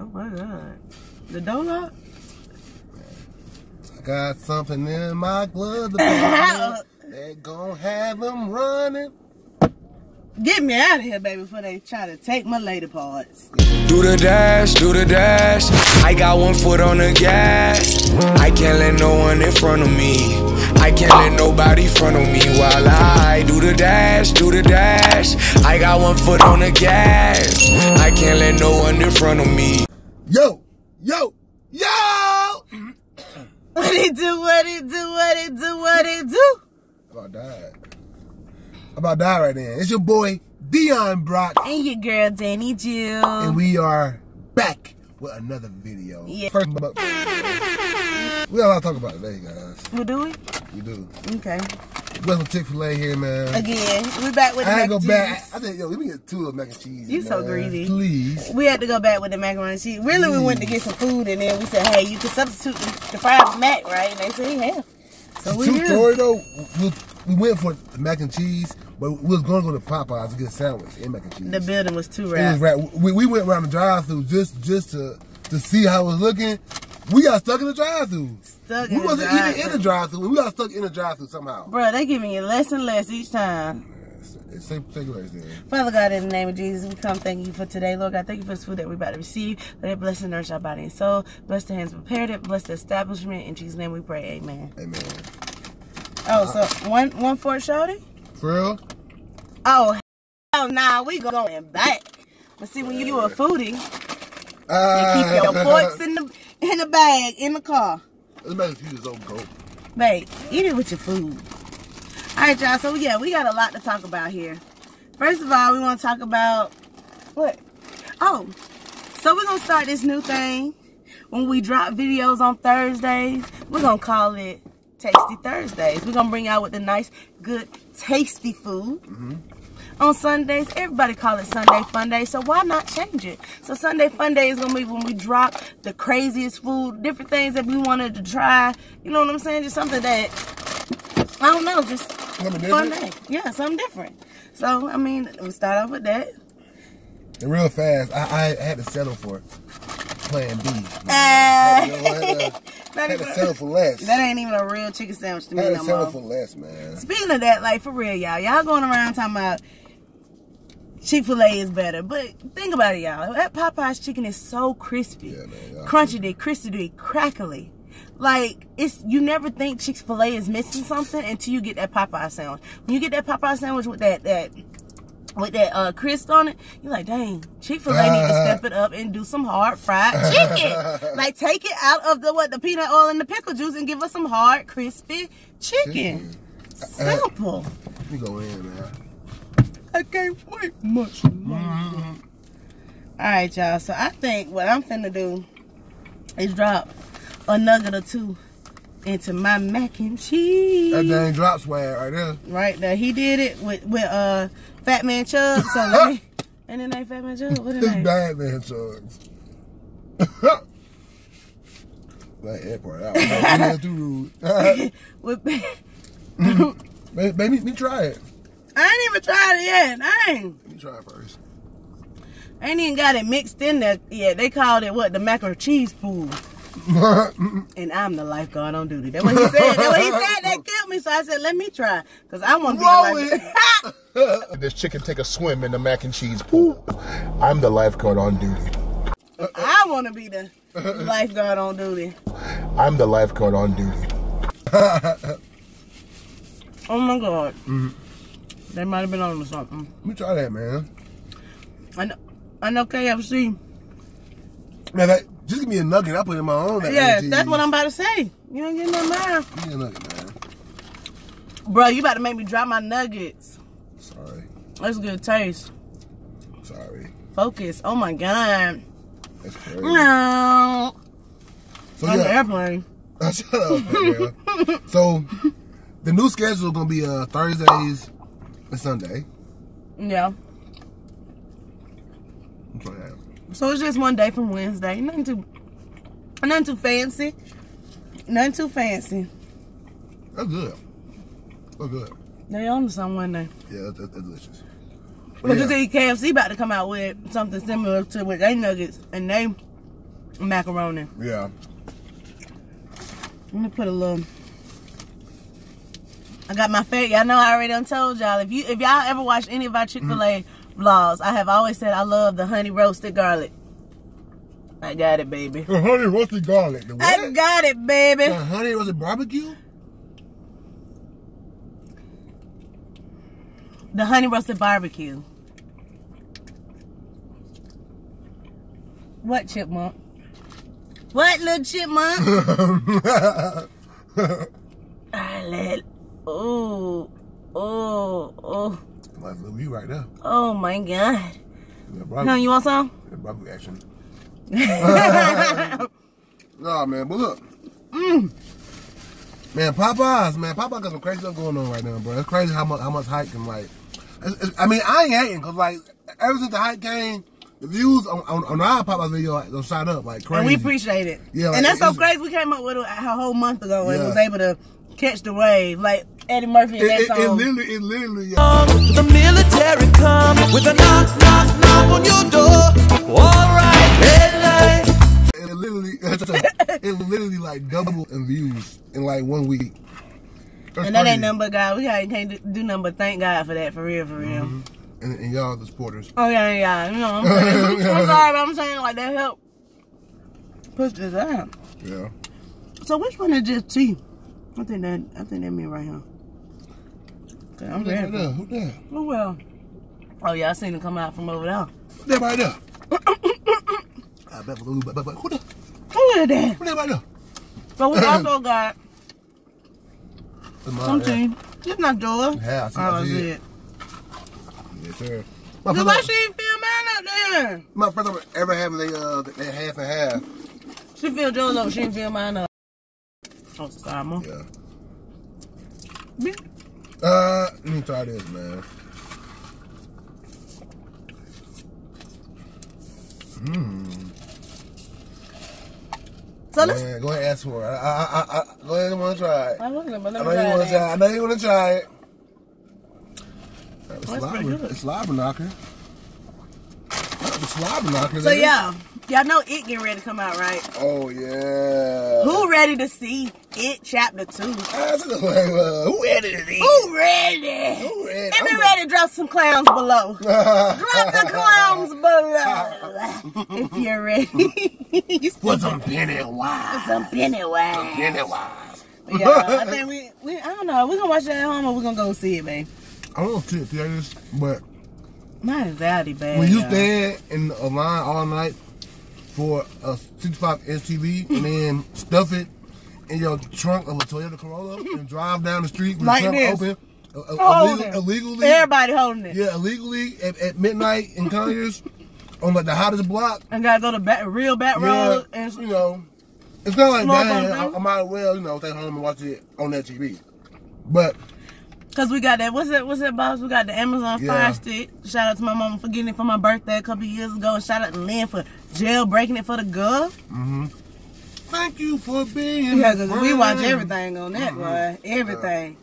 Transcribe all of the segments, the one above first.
Oh my god. The door lock? I got something in my glove that gon' have them running. Get me out of here, baby, before they try to take my lady parts. Do the dash, do the dash. I got one foot on the gas. I can't let no one in front of me. I can't let nobody front of me while I do the dash, do the dash. I got one foot on the gas. I can't let no one in front of me. Yo, yo, yo! What it do, what it do, what it do, what it do? About died. About die right then. It's your boy Deon Brock, And your girl, Danie Ju. and we are back with another video. Yeah. First, but we got a lot to talk about today, guys. we do it? We do. Okay. We got some Chick Fil A here, man. Again, we back with the I mac go and back. I think yo, let me get two of mac and cheese. You so greedy. Please. We had to go back with the macaroni and cheese. Really, we went to get some food, and then we said, "Hey, you can substitute the, fried mac, right?" And they said, "Yeah." So we True story though, we, we went for the mac and cheese, but we was going to go to Popeyes to get a sandwich and mac and cheese. The building was too It was wrapped. right. We, we went around the drive-through just just to to see how it was looking. We got stuck in the drive-through. Stuck We in the wasn't even in the drive-through. We got stuck in the drive-through somehow. Bro, they giving you less and less each time. Say grace. Father God, in the name of Jesus, we come thanking you for today, Lord God. Thank you for this food that we're about to receive. Let it bless and nourish our body and soul. Bless the hands prepared it. Bless the establishment. In Jesus' name we pray. Amen. Amen. Oh, so one one for shorty? For real? Oh, hell nah, we going back. But see, when you a foodie, Uh, keep your forks in the in the bag in the car. This mac and cheese is so goat. Babe, eat it with your food. All right, y'all. So yeah, we got a lot to talk about here. First of all, we want to talk about what? Oh, so we're gonna start this new thing. When we drop videos on Thursdays, we're gonna call it Tasty Thursdays. We're gonna bring out with the nice, good, tasty food. Mm-hmm. On Sundays, everybody call it Sunday Fun Day, so why not change it? So Sunday Fun Day is gonna be when we drop the craziest food, different things that we wanted to try. You know what I'm saying? Just something that I don't know, just Something fun day. Yeah, something different. So I mean, we start off with that. And real fast, I, I had to settle for Plan B. Uh, You know, had to- to settle for less. that ain't even a real chicken sandwich to me had no to settle more. for less, man. Speaking of that, like for real, y'all, y'all going around talking about Chick Fil A is better, but think about it, y'all. That Popeye's chicken is so crispy, Yeah, man, crunchy, they crispy, crackly. Like it's you never think Chick Fil A is missing something until you get that Popeye sandwich. When you get that Popeye sandwich with that that with that uh crisp on it, you're like, dang, Chick Fil A need to step it up and do some hard fried chicken. like take it out of the what the peanut oil and the pickle juice and give us some hard crispy chicken. Simple. Let me go in, man. I can't wait much longer. All right, y'all. So I think what I'm finna do is drop a nugget or two into my mac and cheese. That dang drop swag right there. Right there, he did it with with uh Fat Man Chubb. So let me. And then ain't Fat Man Chubb. What is bad man chugs. that air part out. Too rude. With, Baby, me try it. I ain't even tried it yet. I ain't. Let me try it first. I ain't even got it mixed in there yet. They called it what the mac and cheese pool. And I'm the lifeguard on duty. That's what he said. That's what he said. That killed me. So I said, let me try. Because I want to be Roll the lifeguard. This chicken take a swim in the mac and cheese pool. I'm the lifeguard on duty. I want to be the lifeguard on duty. I'm the lifeguard on duty. Oh my God. Mm-hmm. They might have been on to something. Let me try that, man. I know, I know KFC. Man, that, just give me a nugget. I put it in my own. mac Yeah, that's what I'm about to say. You ain't getting that mine. Give me a nugget, man. Bro, you about to make me drop my nuggets. Sorry. That's good taste. Sorry. Focus. Oh my God. That's crazy. No. So On the yeah, airplane. shut up. So the new schedule is gonna be uh Thursdays and Sunday. Yeah. So it's just one day from Wednesday. Nothing too, nothing too fancy. Nothing too fancy. That's good. That's good. They on to some one day. Yeah, that's, that's delicious. But Yeah. you see KFC about to come out with something similar to with they nuggets and they macaroni. Yeah. Let me put a little. I got my favorite. Y'all know I already done told y'all. If you if y'all ever watch any of our mm-hmm. Chick Fil A vlogs, I have always said I love the honey roasted garlic. I got it, baby. The honey roasted garlic. The I got it, baby. The honey roasted barbecue? The honey roasted barbecue. What chipmunk? What little chipmunk? I let. Oh, oh, oh, That's little you right there. oh my God. Yeah, No, you want some? yeah, barbecue action. Nah, man, but look. Mm. Man, Popeyes, man, Popeyes got some crazy stuff going on right now, bro. It's crazy how much how much hype can like. It's, it's, I mean, I ain't hating because like ever since the hype came, the views on on, on our Popeyes video like, don't shot up like crazy. And we appreciate it. Yeah, like, and that's so crazy. We came up with it a whole month ago and Yeah. was able to catch the wave. Like Eddie Murphy in It, that it, it literally, it literally, yeah. The military come with a knock, knock, knock on your door. Alright, red light. It literally, it literally like doubled in views in like one week. That's and that crazy. ain't nothing but God. We can't do- do nothing but thank God for that, for real, for real. Mm-hmm. And, and y'all the supporters. Oh yeah, yeah. You know, what I'm, saying? I'm sorry, but I'm saying like that help push this out. Yeah. So which one is just T? I think that I think that me right here. Okay, I'm Who ready. there? Who that? Oh well. Oh yeah, I seen him come out from over there. Who that right there? I bet, but, but, but, but who that? Who that? Who that right there? So we also got something. It's not Joel. Yeah, I see- oh, I see it. it. Yes, sir. My first, why she ain't feel mine up there? my first ever having they uh they half and half. She feel Joel up, she ain't feel mine up. Oh, sorry, Mom. Yeah. Uh, let me try this, man. Mmm. So let's. ahead, go ahead, and ask for it. I, I, I, I, go ahead and want to try it. I wasn't, but I let know me you want to that. try. I know you want to try it. It's That's pretty slobber. good. It's slobber knocker. The slobber knocker. So that is. Y'all know it getting ready to come out, right? Oh yeah. Who ready to see it chapter two? That's the way, uh, Who edited it? Who ready? Who ready? And be ready to drop some clowns below. Drop the clowns below. if you're ready. Put some Pennywise. some Pennywise. Pennywise. Yeah, I think we, we, I don't know. We're gonna watch that at home or we're gonna go see it, babe. I don't know if it's this, but My anxiety bad. when you stand in a line all night for a 65 inch TV and then stuff it in your trunk of a Toyota Corolla and drive down the street with Like the trunk this. open, illegal- illegally, Everybody holding it. yeah, illegally at, at midnight in Conyers on like the hottest block. And gotta go to back, real back Yeah, road and you know, it's not like, bumper. I, I might as well, you know, stay home and watch it on that TV. But Cause we got that. What's that? What's that, boss? We got the Amazon Yeah. Fire Stick. Shout out to my mama for getting it for my birthday a couple years ago, and shout out to Lynn for jailbreaking it for the gov. thank you for being. Yeah, cause we watch everything on that, boy. Everything.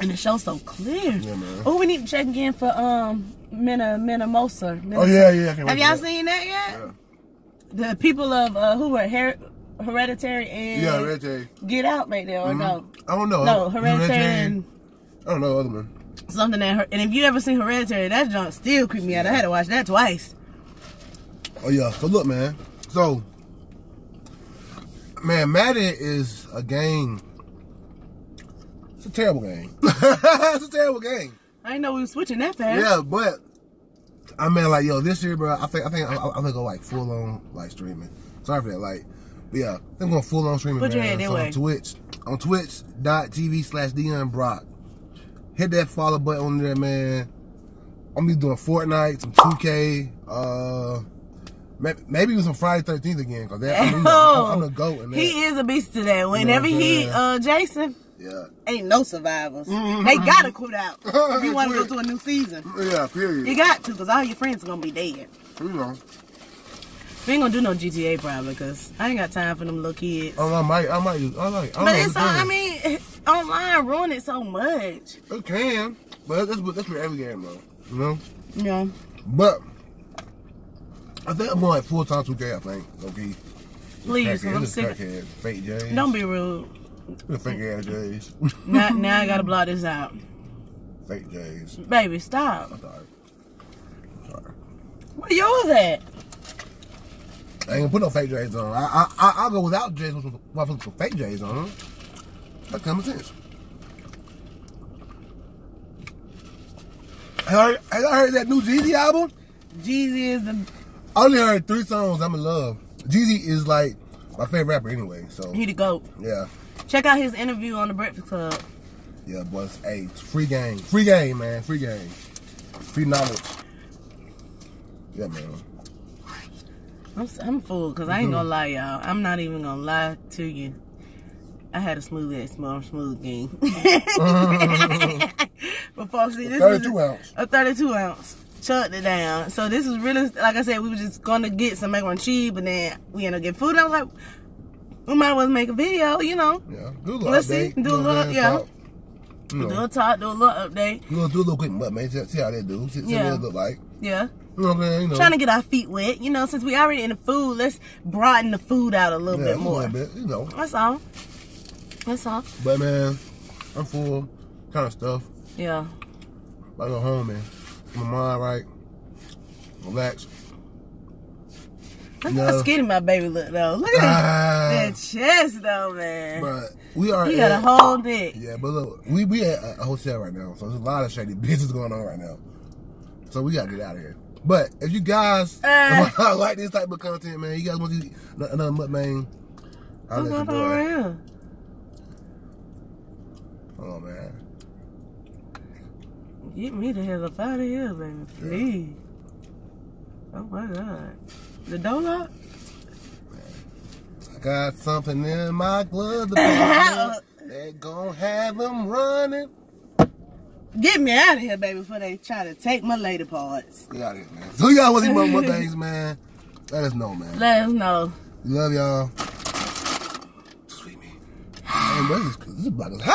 And the show's so clear. Yeah, man. Oh, we need to check again for um Mena Menamosa. Oh yeah, yeah. Have y'all seen that yet? Yeah. The people of uh, who were her- hereditary and Yeah, Hereditary. Get Out right there or no? I don't know. No, hereditary and I don't know other one. something that. Her- and if you ever seen Hereditary, that junk still creeped me out. I had to watch that twice. Oh yeah. So look, man. So, man, Madden is a game. It's a terrible game. it's a terrible game. I didn't know we were switching that fast. Yeah, but I mean, like, yo, this year, bro, I think I think I, I'm gonna go like full on like streaming. Sorry for that, like, but yeah, I'm going full on streaming. Put your man. head that so way. on Twitch, on Twitch.tv slash Deon Brock. Hit that follow button on there, man. I'm gonna be doing Fortnite, some 2K, uh, may- maybe was on Friday 13th again, cause that, I'm, you know, I'm, I'm the goat in that. He is a beast to that. Whenever what I'm he, uh, Jason, yeah, ain't no survivors. Mm-hmm. They gotta quit out if you want to go to a new season. yeah, period. You got to, because all your friends are going to be dead. you know, We ain't going to do no GTA probably, because I ain't got time for them little kids. I, I might, I might, I like, I but it's, know, all, I mean, online ruin it so much. It can, but that's what that's for every game, though. You know. Yeah. But I think I'm going like full time 2K. I think. Okay. Please, I'm sick. Fake J's. Don't be rude. Fake ass J's. Now, now I gotta block this out. fake J's. Baby, stop. I'm sorry. I'm sorry. Where yours at? I ain't gonna put no fake J's on. I I I'll go without J's with some, with some fake J's on. That That's common sense. I, have I heard that new Jeezy album? Jeezy is the I only heard three songs. I'm in love. Jeezy is like my favorite rapper anyway. So he the goat. yeah, Check out his interview on the Breakfast Club. yeah, boys. Hey, it's free game, free game, man, free game, free knowledge. Yeah, man. I'm I'm full because I ain't mm-hmm. gonna lie, y'all. I'm not even gonna lie to you. I had a smooth ass, small smooth game. Mm-hmm. but folks, see, this is 32 ounce. a 32 ounce. Chucked it down. So this is really, like I said, we were just gonna get some macaroni and cheese, but then we ended up getting food. I was like, we might as well make a video, you know. Yeah, do a little Let's see, update. do a little- yeah. Talk. You Do a talk, do a little update. you know, do a little quick butt, man. See, see how they do. See, see Yeah. what it look like. Yeah. You know what I'm saying? You know, Trying to get our feet wet. You know, since we already in the food, let's broaden the food out a little yeah, bit more. little bit, you know. That's all. That's all. But man, I'm full, kind of stuff. Yeah. I go home and get my mind right, relax. Look No. how skinny my baby look though. Look at Ah. that chest though, man. But we are. He got a whole dick. Yeah, but look, we we at a hotel right now, so there's a lot of shady business going on right now. So we gotta get out of here. But if you guys Uh. like this type of content, man, you guys want to see another man, I'll let you on right here? Oh man, Get me the hell up out of here, baby. Please. Oh my god. The door lock? I got something in my glove department. they gon' have them running. Get me out of here, baby, before they try to take my lady parts. Get out of here, man. So want to see more, things, man? Let us know, man. Let us know. Love y'all. Sweet me. Man, this is, this is as hot.